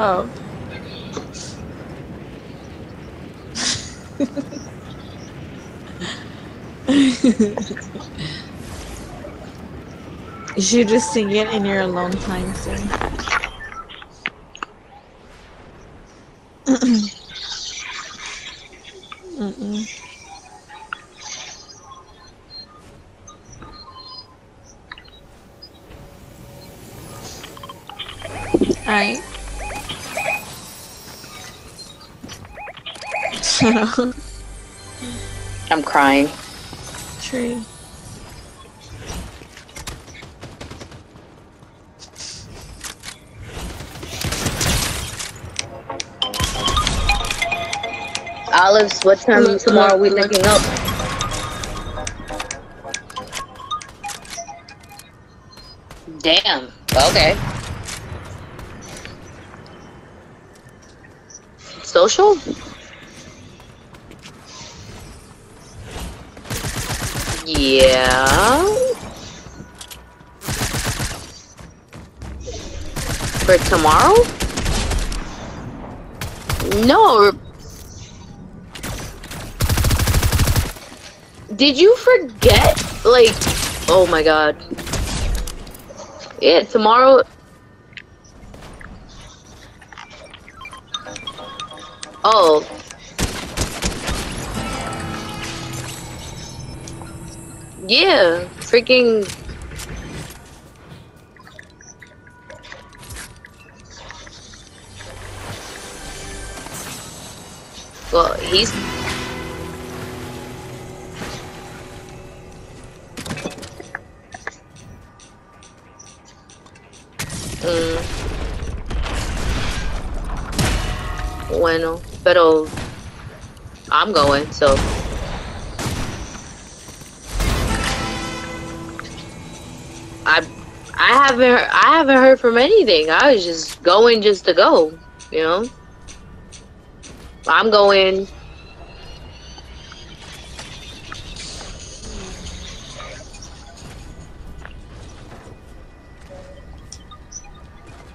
Oh. you should just sing it in your alone time, sir. Mm-mm. I'm crying. True. Olives, what time Look, tomorrow look, we look. linking up? Damn. Okay. Social? Yeah. For tomorrow? No. Did you forget? Like, oh my god. Yeah, tomorrow. Oh. Yeah, freaking. Well, he's. Mm. Bueno, pero I'm going, so. I haven't heard, I haven't heard from anything. I was just going just to go, you know. I'm going.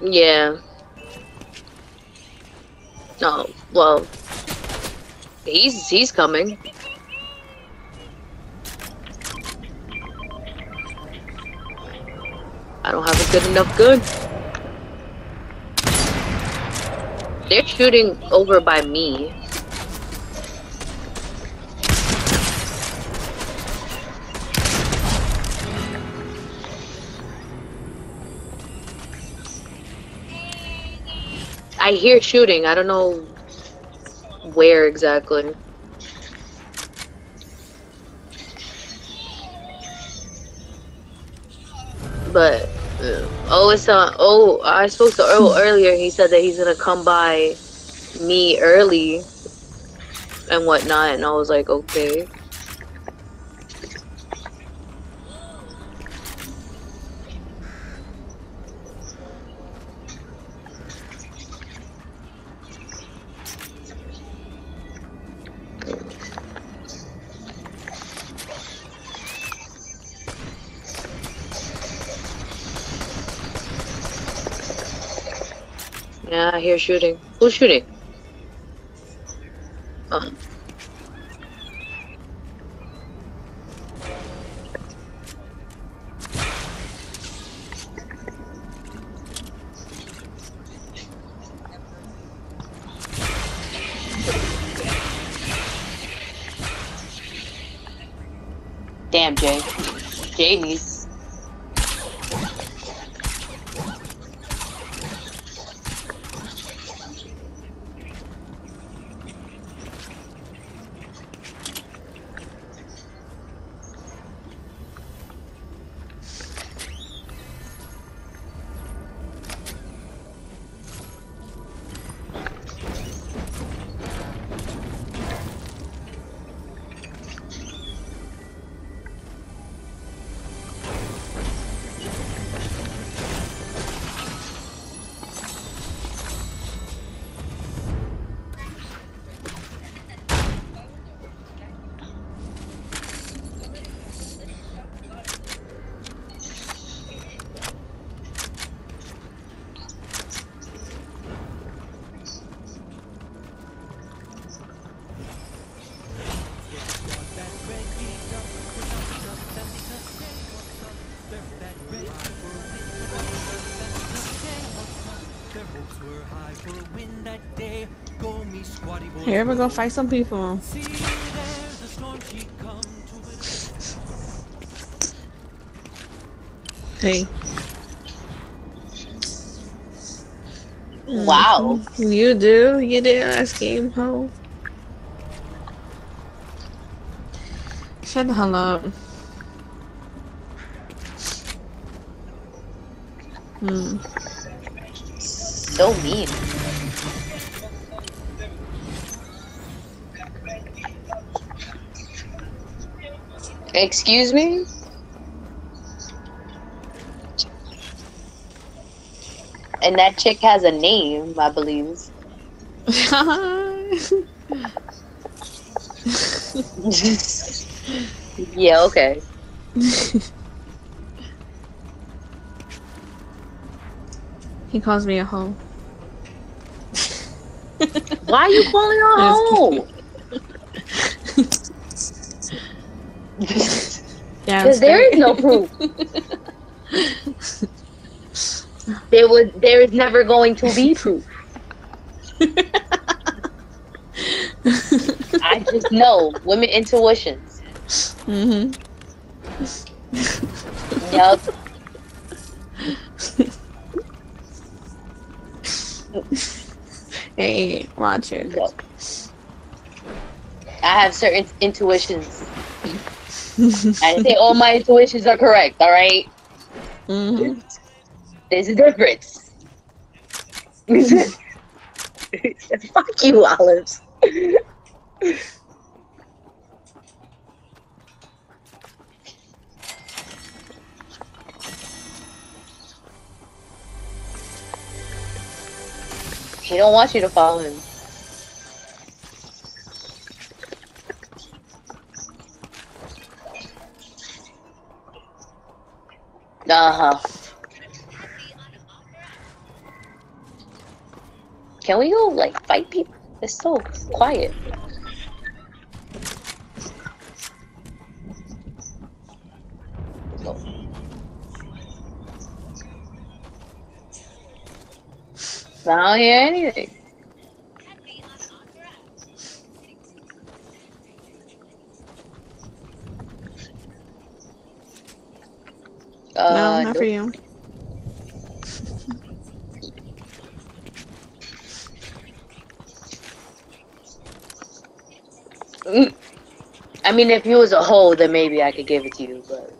Yeah. Oh, well. He's he's coming. Good enough gun. They're shooting over by me. I hear shooting. I don't know where exactly. But oh, it's uh oh. I spoke to Earl earlier. He said that he's gonna come by me early and whatnot, and I was like, okay. Yeah, I hear shooting. Who's shooting? Oh. Damn, Jay. Jamie's. Here we go fight some people. See there's a storm she come to it. Hey. Wow. You do? You did last game, ho? Shut the hell up. Hmm. So mean. Excuse me? And that chick has a name, I believe. yeah, okay. he calls me a hoe. Why are you calling her a hoe? Yeah, Because there is no proof. there was there is never going to be proof. I just know women intuitions. mm-hmm. Yup. Hey, watch it. Yup. I have certain intuitions. I say all my intuitions are correct, alright? hmm There's a difference. Fuck you, Olives. he don't want you to follow him. Uh huh. Can we go like fight people? It's so quiet. I don't hear anything. no, Uh, not for you. Mm. I mean, if you was a hoe, then maybe I could give it to you, but.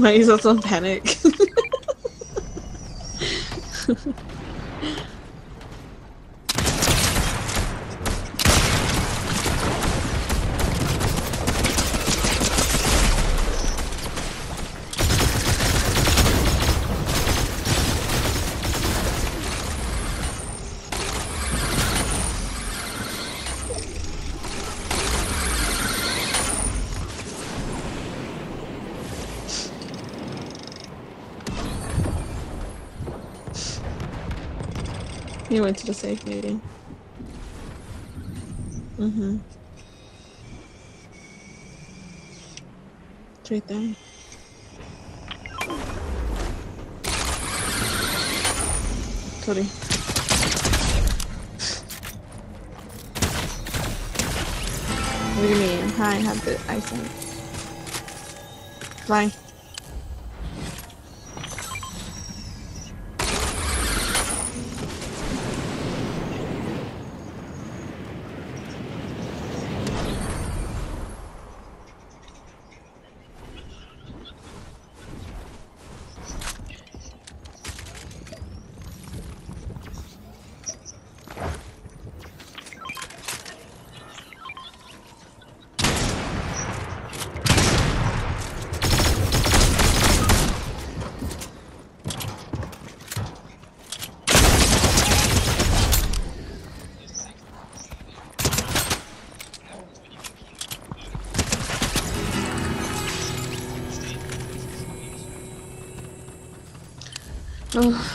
Why you so panic? He went to the safe meeting. Mm-hmm. It's there. Sorry. What do you mean? Hi, have the item. Bye. Oh. Get